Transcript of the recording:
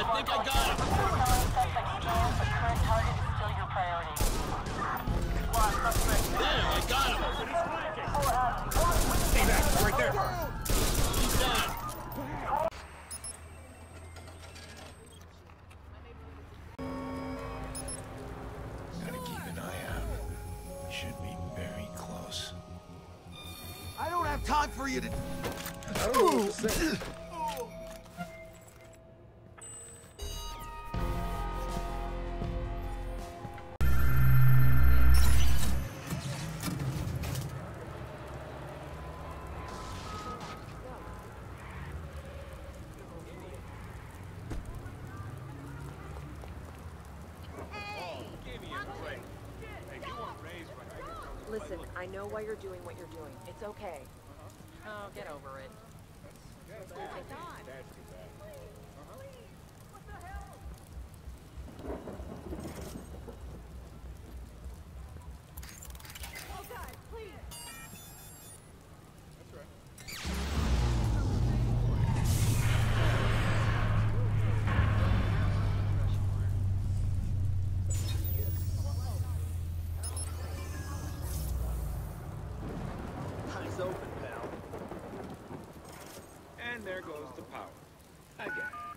I think I got it. There, I got him. Stay back, right there. He's down. Gotta keep an eye out. We should be very close. I don't have time for you to. Oh. Listen, I know why you're doing what you're doing. It's okay. Oh, get over it. Oh Eyes open, pal. And there goes the power. Again.